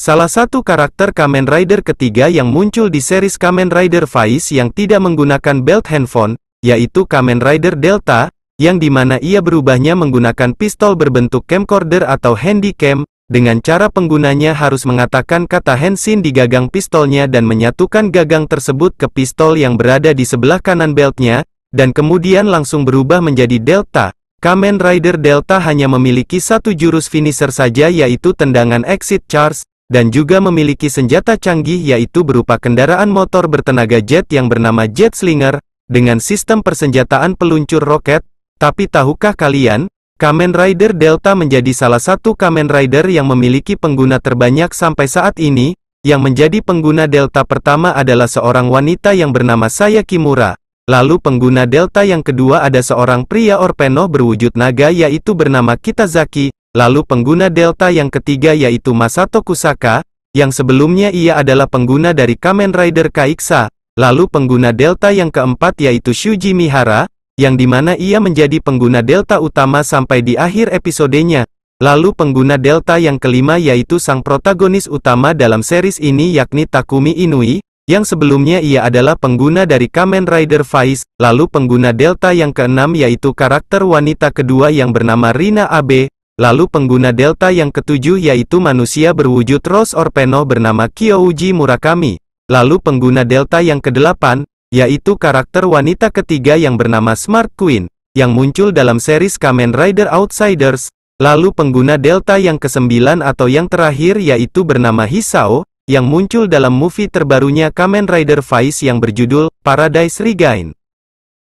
Salah satu karakter Kamen Rider ketiga yang muncul di series Kamen Rider Faiz yang tidak menggunakan belt handphone, yaitu Kamen Rider Delta, yang di mana ia berubahnya menggunakan pistol berbentuk camcorder atau handycam, dengan cara penggunanya harus mengatakan kata Henshin di gagang pistolnya dan menyatukan gagang tersebut ke pistol yang berada di sebelah kanan beltnya, dan kemudian langsung berubah menjadi Delta. Kamen Rider Delta hanya memiliki satu jurus finisher saja yaitu tendangan exit charge, dan juga memiliki senjata canggih yaitu berupa kendaraan motor bertenaga jet yang bernama Jet Slinger, dengan sistem persenjataan peluncur roket, tapi tahukah kalian, Kamen Rider Delta menjadi salah satu Kamen Rider yang memiliki pengguna terbanyak sampai saat ini, yang menjadi pengguna Delta pertama adalah seorang wanita yang bernama Saya Kimura. Lalu pengguna Delta yang kedua ada seorang pria orpeno berwujud naga yaitu bernama Kitazaki, Lalu pengguna Delta yang ketiga yaitu Masato Kusaka, yang sebelumnya ia adalah pengguna dari Kamen Rider Kaiksa. Lalu pengguna Delta yang keempat yaitu Shuji Mihara, yang di mana ia menjadi pengguna Delta utama sampai di akhir episodenya. Lalu pengguna Delta yang kelima yaitu sang protagonis utama dalam series ini yakni Takumi Inui, yang sebelumnya ia adalah pengguna dari Kamen Rider Faiz, lalu pengguna Delta yang keenam yaitu karakter wanita kedua yang bernama Rina Abe, Lalu pengguna Delta yang ketujuh yaitu manusia berwujud Rose Orpeno bernama Kyouji Murakami. Lalu pengguna Delta yang kedelapan, yaitu karakter wanita ketiga yang bernama Smart Queen, yang muncul dalam series Kamen Rider Outsiders. Lalu pengguna Delta yang kesembilan atau yang terakhir yaitu bernama Hisao, yang muncul dalam movie terbarunya Kamen Rider Vice yang berjudul Paradise Regain.